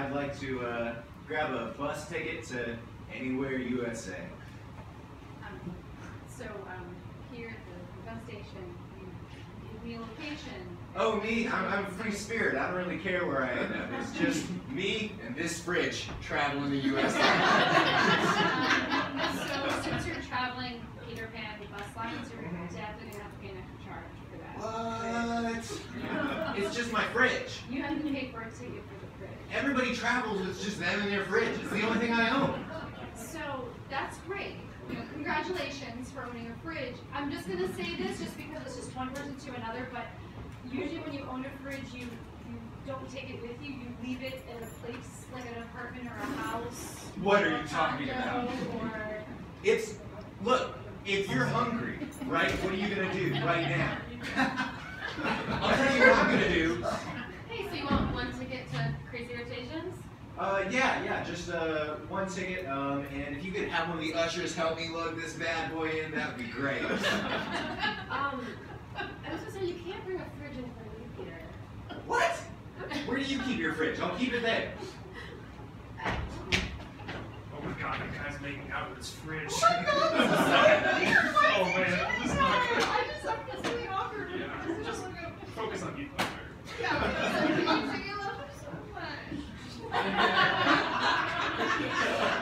I'd like to uh, grab a bus ticket to anywhere USA. Um, so, um, here at the bus station, you give me a location. Oh, me? I'm, I'm a free spirit. I don't really care where I end up. It's just me and this fridge traveling the USA. Um, so, since you're traveling Peter Pan bus lines, you're Mhm. definitely gonna have to pay an extra charge for that. what? It's just my fridge. You have to pay for a ticket for the fridge. Everybody travels. It's just them and their fridge. It's the only thing I own. So that's great. You know, congratulations for owning a fridge. I'm just gonna say this just because it's just one person to another, but usually when you own a fridge, you you don't take it with you. You leave it in a place like an apartment or a house. What are you talking about? Or It's look. If you're hungry, right? What are you gonna do right now? I'll tell you what I'm gonna do. hey, so you want one ticket to Crazy Rotations? Uh, yeah, yeah, just uh, one ticket. Um, and if you could have one of the ushers help me lug this bad boy in, that would be great. Um, I was gonna say you can't bring a fridge in for the movie theater. what? Where do you keep your fridge? I'll keep it there. Oh my god, that guy's making out with his fridge. Oh my god, this is so weird! Why Oh is man, this is not good. I just like this really awkward. Yeah. This is just like a Focus on Heath Ledger. yeah. Because I love her so much.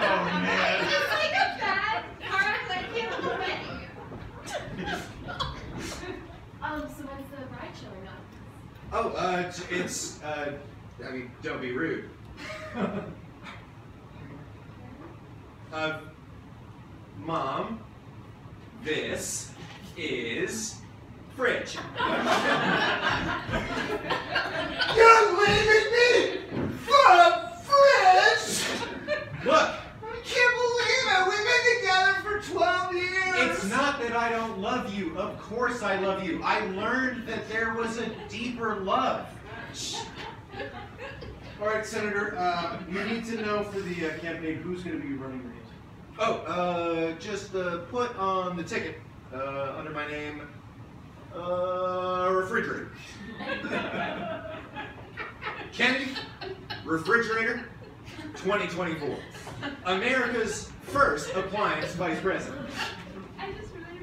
Oh man. It's like a bad car accident. I can't look at you. Um, so when's the ride showing up? Oh, uh, it's- uh, I mean, don't be rude. uh, Mom, this is fridge. You're leaving me for a fridge? Look, I can't believe it! We've been together for 12 years! It's not that I don't love you. Of course I love you. I learned that there was a deeper love. All right, Senator, uh, you need to know for the uh, campaign who's going to be running the race. Oh, uh, just uh, put on the ticket uh, under my name, uh, refrigerator. Kennedy, refrigerator, 2024. America's first appliance vice president. I just really